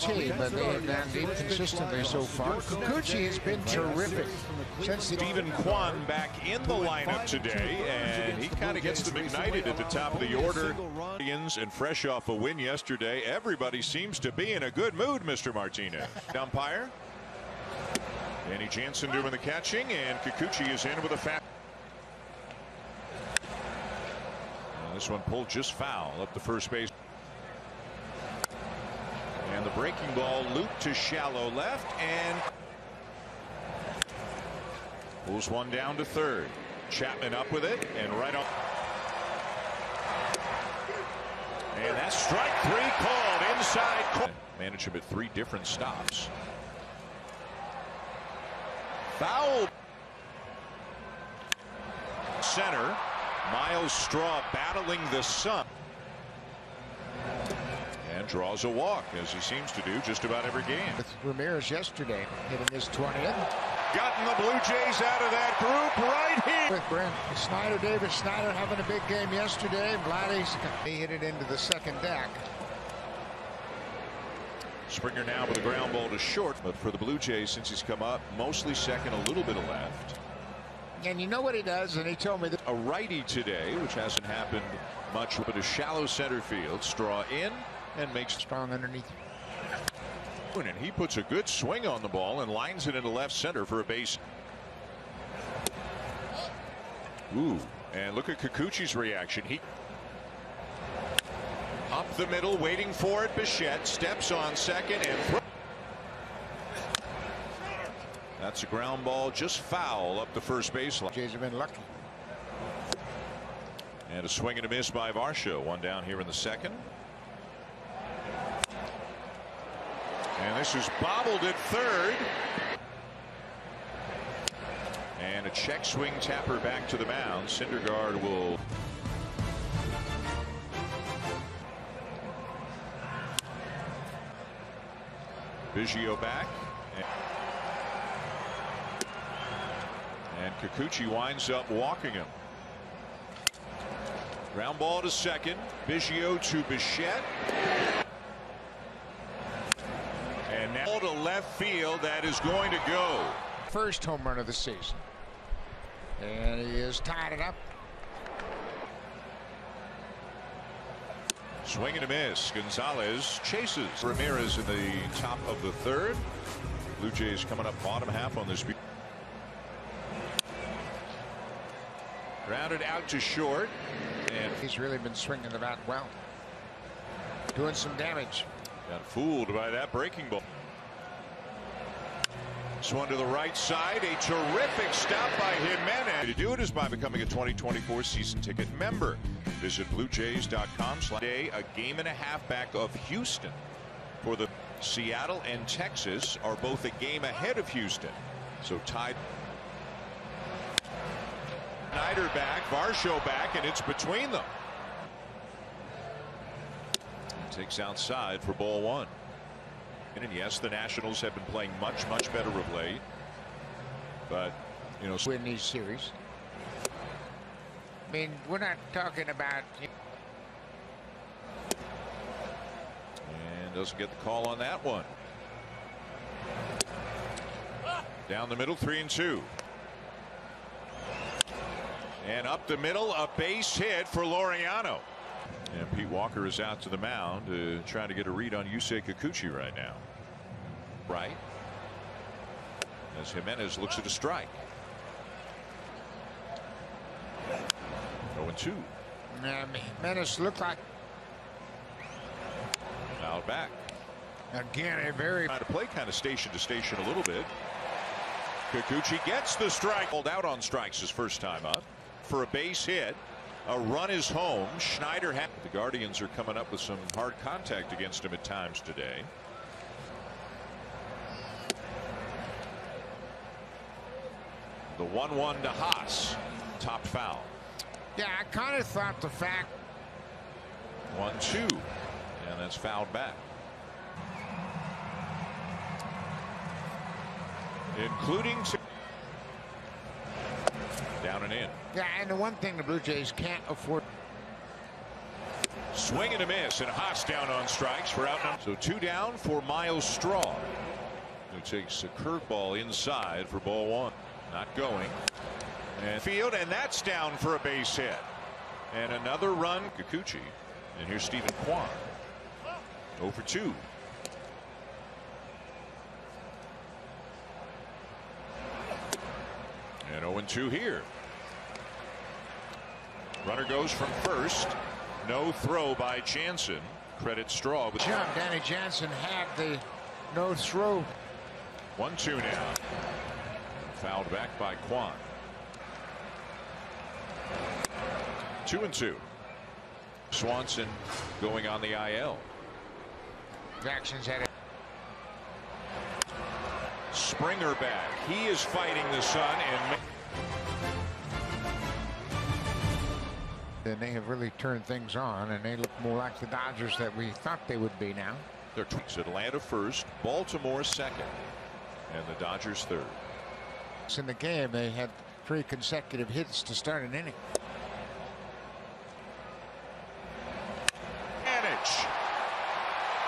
guarantee, but they have deep consistently so far. Kikuchi has been terrific since Steven Kwan back in the lineup today, and he kind of gets them ignited at the top of the order. And fresh off a win yesterday, everybody seems to be in a good mood, Mr. Martinez. Umpire. Danny Jansen doing the catching, and Kikuchi is in with a fat. This one pulled just foul up the first base. Breaking ball looped to shallow left and pulls one down to third. Chapman up with it and right on. And that's strike three called inside. Manage him at three different stops. Foul. Center. Myles Straw battling the sun. And draws a walk, as he seems to do just about every game. with Ramirez yesterday, hitting his 20th. Gotten the Blue Jays out of that group right here. With Brent Snyder, Davis Schneider having a big game yesterday. Vladdy's he hit it into the second deck. Springer now with a ground ball to short, but for the Blue Jays, since he's come up, mostly second, a little bit of left. And you know what he does, and he told me that A righty today, which hasn't happened much, but a shallow center field. Straw in and makes strong underneath. and he puts a good swing on the ball and lines it into left center for a base. Ooh, and look at Kikuchi's reaction. He up the middle, waiting for it. Bichette steps on second and. That's a ground ball, just foul up the first baseline. Jays have been lucky. And a swing and a miss by Varsho. One down here in the second. This is bobbled at third. And a check swing tapper back to the mound. Syndergaard will. Biggio back. And Kikuchi winds up walking him. Ground ball to second. Biggio to Bichette. Now to left field. That is going to go. First home run of the season. And he is tied it up. Swing and a miss. Gonzalez chases Ramirez in the top of the third. Blue Jays coming up bottom half on this. Grounded out to short. And He's really been swinging the bat well. Doing some damage. got fooled by that breaking ball. This one to the right side. A terrific stop by Jimenez. To do it is by becoming a 2024 season ticket member. Visit BlueJays.com. Today, a game and a half back of Houston. For the Seattle and Texas are both a game ahead of Houston. So tied. Schneider back, Varsho back, and it's between them. Takes outside for ball one. And yes, the Nationals have been playing much, much better of late. But, you know, Win these series. I mean, we're not talking about and doesn't get the call on that one. Down the middle, three and two. And up the middle, a base hit for Laureano. And Pete Walker is out to the mound to try to get a read on Yusei Kikuchi right now. Right. As Jimenez looks at a strike. 0 and 2. um, Menace looked like Out back. again a very Trying to play kind of station to station a little bit. Kikuchi gets the strike. Pulled out on strikes his first time up for a base hit. A run is home. Schneider had the Guardians are coming up with some hard contact against him at times today. The 1 1 to Haas. Top foul. yeah I kind of thought the fact 1 2. And that's fouled back. Including. Down and in. yeah and the one thing the Blue Jays can't afford Swing and a miss, and Haas down on strikes for out number. So two down for Myles Straw, who takes a curveball inside for ball one. Not going. And field, and that's down for a base hit. And another run, Kikuchi. And here's Steven Kwan. 0 for 2. And 2 here. Runner goes from first. No throw by Jansen. Credit Straw. With Jump. Danny Jansen had the no throw. 1 2 now. Fouled back by Kwan. 2 and 2. Swanson going on the IL. Jackson's had it. Springer back. He is fighting the sun and. And they have really turned things on, and they look more like the Dodgers that we thought they would be now. They're tweaks. Atlanta first, Baltimore second, and the Dodgers third. In the game, they had three consecutive hits to start an inning. Advantage.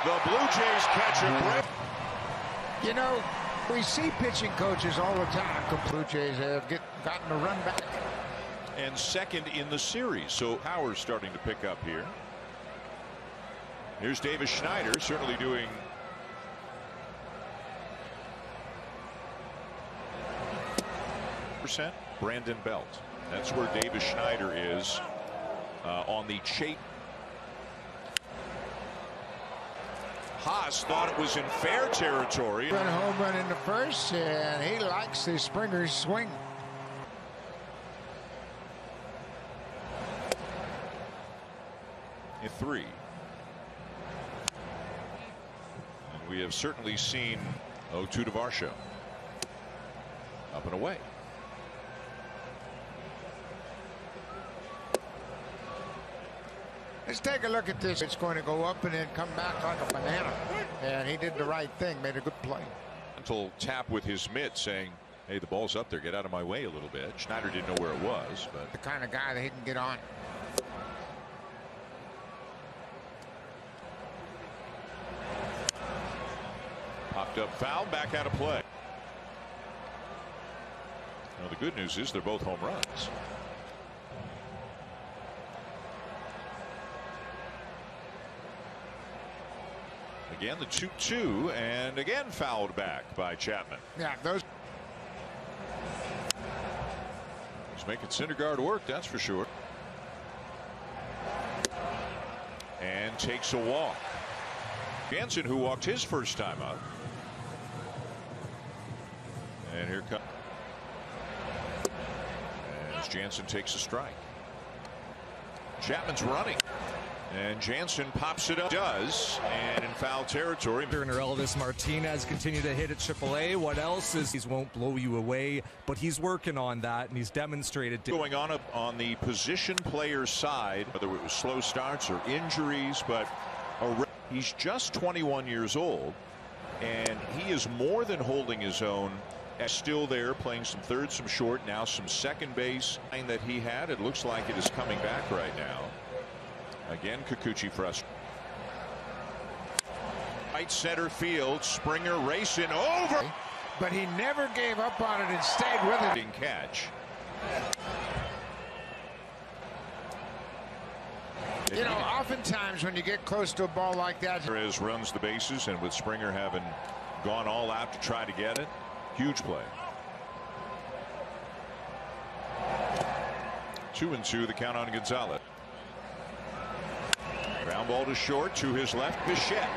The Blue Jays catch a break. You know, we see pitching coaches all the time. The Blue Jays have get, gotten a run back. And second in the series. So Howard's starting to pick up here. Here's Davis Schneider certainly doing percent Brandon Belt. That's where Davis Schneider is uh, on the chase. Haas thought it was in fair territory. Run home run in the first, and he likes the Springer's swing. Three. And we have certainly seen 0-2 to Varsho. Up and away. Let's take a look at this. It's going to go up and then come back like a banana. And he did the right thing, made a good play. Until tap with his mitt saying, hey, the ball's up there, get out of my way a little bit. Schneider didn't know where it was, but The kind of guy that he can get on. Up foul, back out of play. Well, the good news is they're both home runs. Again, the 2 2, and again fouled back by Chapman. Yeah, those. He's making Syndergaard work, that's for sure. And takes a walk. Jansen, who walked his first time up. And here comes. As Jansen takes a strike. Chapman's running. And Jansen pops it up. Does. And in foul territory. Turner Elvis Martinez continue to hit at AAA. What else is he won't blow you away, but he's working on that and he's demonstrated. Going on up on the position player side, whether it was slow starts or injuries, but he's just 21 years old, and he is more than holding his own. Still there, playing some third, some short, now some second base. That he had, it looks like it is coming back right now. Again, Kikuchi frustrated. Right center field, Springer racing over. But he never gave up on it and stayed with it. Catch. You know, oftentimes when you get close to a ball like that. Perez runs the bases, and with Springer having gone all out to try to get it, huge play. Two and two, the count on Gonzalez. Ground ball to short to his left, Bichette.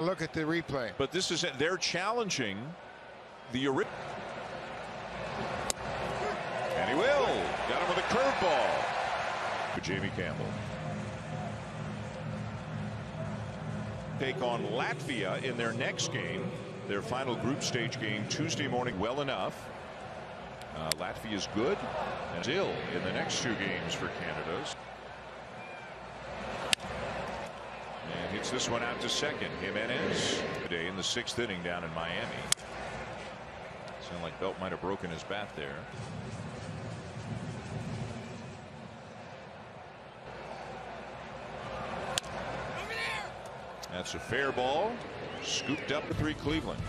Look at the replay. But this is they're challenging the original. And he will. Got him with a curveball. For Jamie Campbell. Take on Latvia in their next game. Their final group stage game Tuesday morning well enough. Uh, Latvia is good and ill in the next two games for Canada's. And hits this one out to second. Jimenez today in the sixth inning down in Miami. Sound like Belt might have broken his bat there. It's a fair ball. Scooped up to three Cleveland.